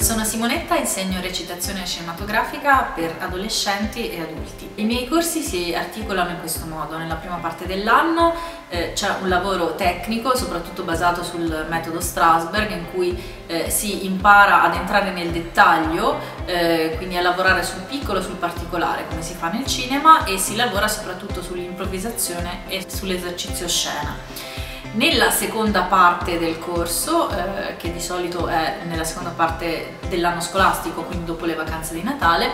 Sono Simonetta, insegno recitazione cinematografica per adolescenti e adulti. I miei corsi si articolano in questo modo. Nella prima parte dell'anno eh, c'è un lavoro tecnico, soprattutto basato sul metodo Strasberg, in cui eh, si impara ad entrare nel dettaglio, eh, quindi a lavorare sul piccolo, sul particolare, come si fa nel cinema, e si lavora soprattutto sull'improvvisazione e sull'esercizio scena. Nella seconda parte del corso, eh, che di solito è nella seconda parte dell'anno scolastico, quindi dopo le vacanze di Natale,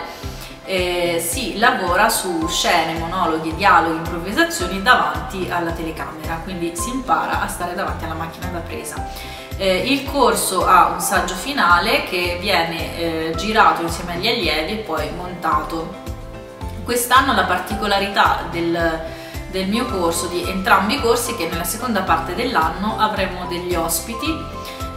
eh, si lavora su scene, monologhi, dialoghi, improvvisazioni davanti alla telecamera, quindi si impara a stare davanti alla macchina da presa. Eh, il corso ha un saggio finale che viene eh, girato insieme agli allievi e poi montato. Quest'anno la particolarità del, del mio corso, di entrambi i corsi, che nella seconda parte dell'anno avremo degli ospiti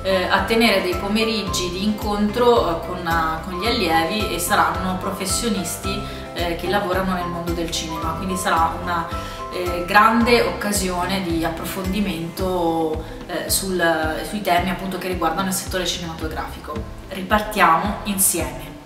eh, a tenere dei pomeriggi di incontro eh, con, uh, con, gli allievi e saranno professionisti eh, che lavorano nel mondo del cinema, quindi sarà una eh, grande occasione di approfondimento eh, sul, sui temi appunto che riguardano il settore cinematografico. Ripartiamo insieme!